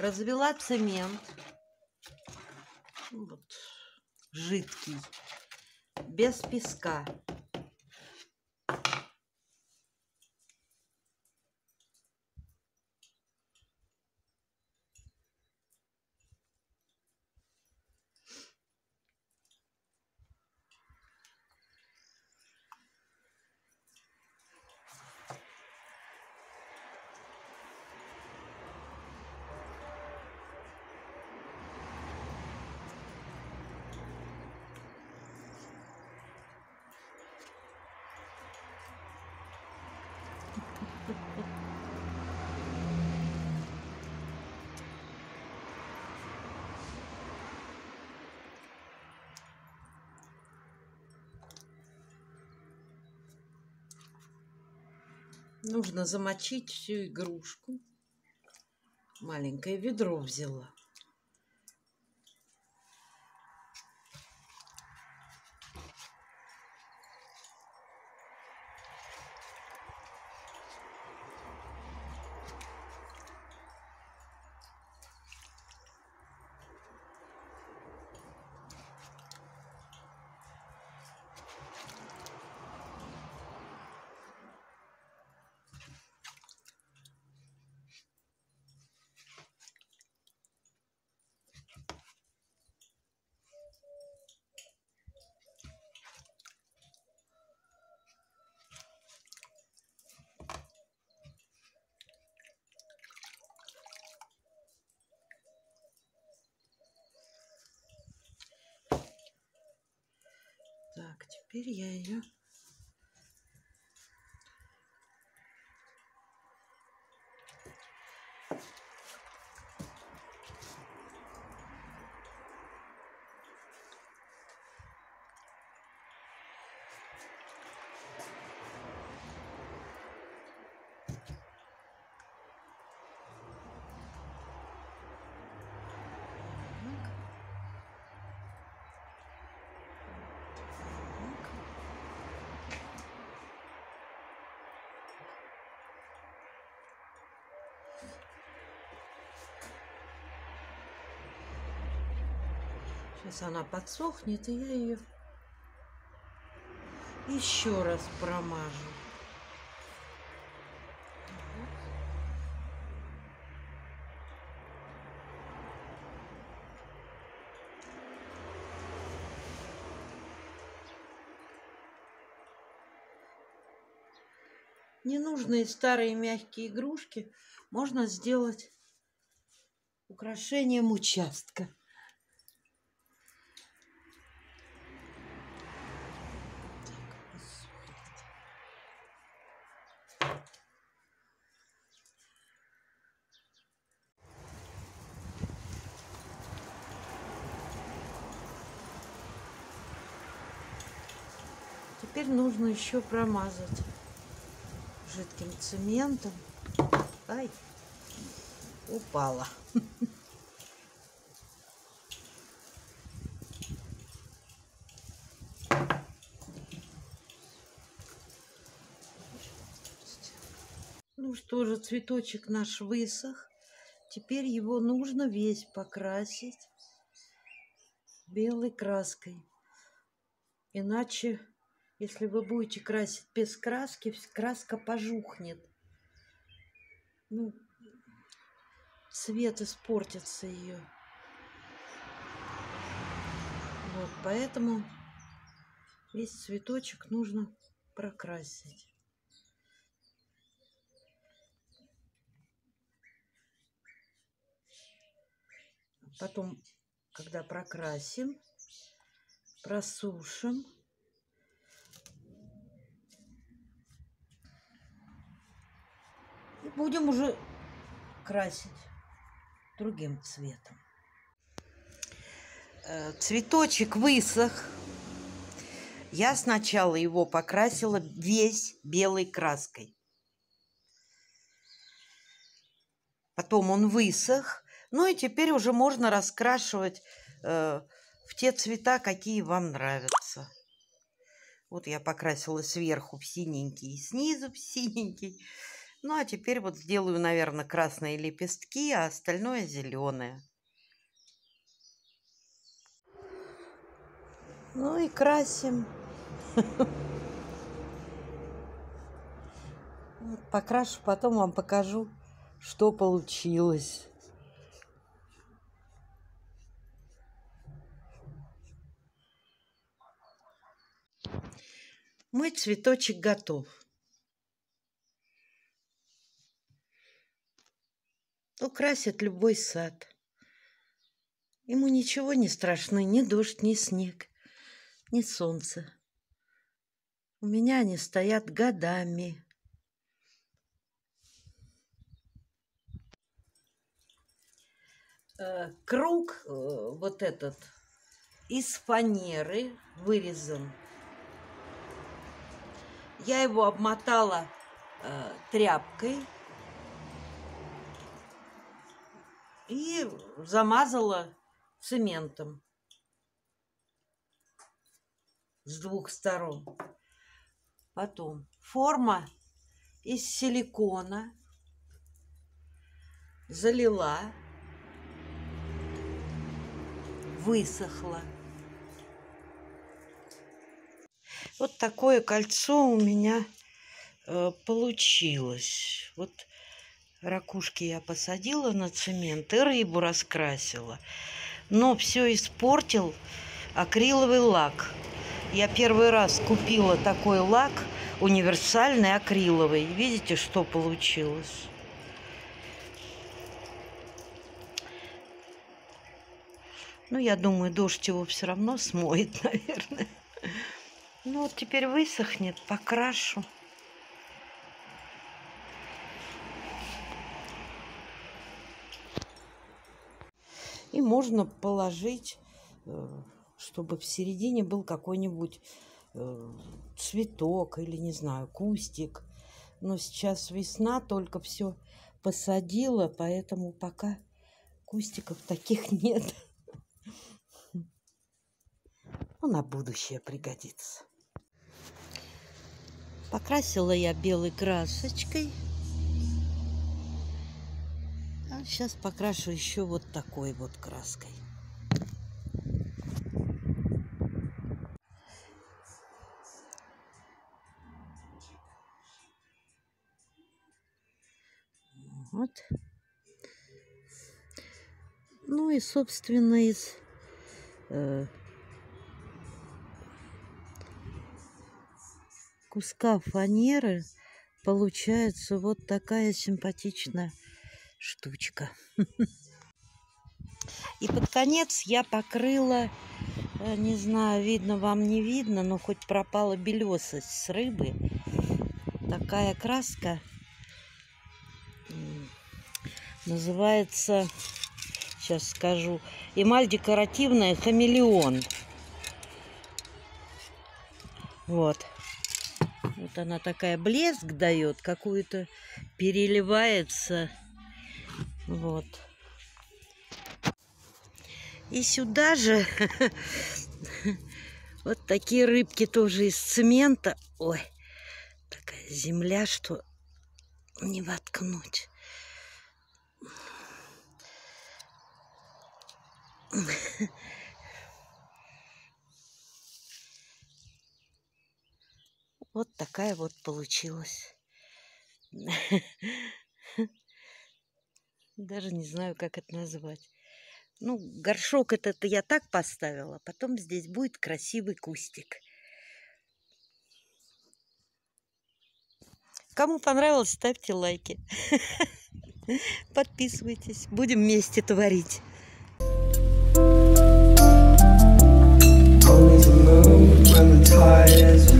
Развела цемент. Вот, жидкий. Без песка. Нужно замочить всю игрушку. Маленькое ведро взяла. Так, теперь я ее Сейчас она подсохнет, и я ее еще раз промажу. Ненужные старые мягкие игрушки можно сделать украшением участка. Теперь нужно еще промазать жидким цементом. Ай, упала. Ну что же, цветочек наш высох. Теперь его нужно весь покрасить белой краской. Иначе если вы будете красить без краски, краска пожухнет. Ну, цвет испортится ее. Вот, поэтому весь цветочек нужно прокрасить. Потом, когда прокрасим, просушим, будем уже красить другим цветом. Э, цветочек высох. Я сначала его покрасила весь белой краской. Потом он высох. Ну и теперь уже можно раскрашивать э, в те цвета, какие вам нравятся. Вот я покрасила сверху в синенький и снизу в синенький. Ну, а теперь вот сделаю, наверное, красные лепестки, а остальное зеленое. Ну и красим. Покрашу, потом вам покажу, что получилось. Мой цветочек готов. Украсит любой сад. Ему ничего не страшно, ни дождь, ни снег, ни солнце. У меня они стоят годами. Э, круг э, вот этот из фанеры вырезан я его обмотала э, тряпкой и замазала цементом с двух сторон. Потом форма из силикона залила, высохла. Вот такое кольцо у меня э, получилось. Вот ракушки я посадила на цемент и рыбу раскрасила. Но все испортил акриловый лак. Я первый раз купила такой лак универсальный акриловый. Видите, что получилось? Ну, я думаю, дождь его все равно смоет, наверное. Ну вот теперь высохнет, покрашу. И можно положить, э, чтобы в середине был какой-нибудь э, цветок или, не знаю, кустик. Но сейчас весна, только все посадила, поэтому пока кустиков таких нет. Ну, на будущее пригодится. Покрасила я белой красочкой. Сейчас покрашу еще вот такой вот краской. Вот. Ну и, собственно, из э, куска фанеры получается вот такая симпатичная штучка. И под конец я покрыла, э, не знаю, видно вам не видно, но хоть пропала белесость с рыбы. Такая краска называется, сейчас скажу, эмаль декоративная хамелеон. Вот. Вот она такая блеск дает, какую-то переливается. Вот. И сюда же вот такие рыбки тоже из цемента. Ой, такая земля, что не воткнуть. Вот такая вот получилась. Даже не знаю, как это назвать. Ну, горшок этот я так поставила. Потом здесь будет красивый кустик. Кому понравилось, ставьте лайки. Подписывайтесь. Будем вместе творить. When the tide is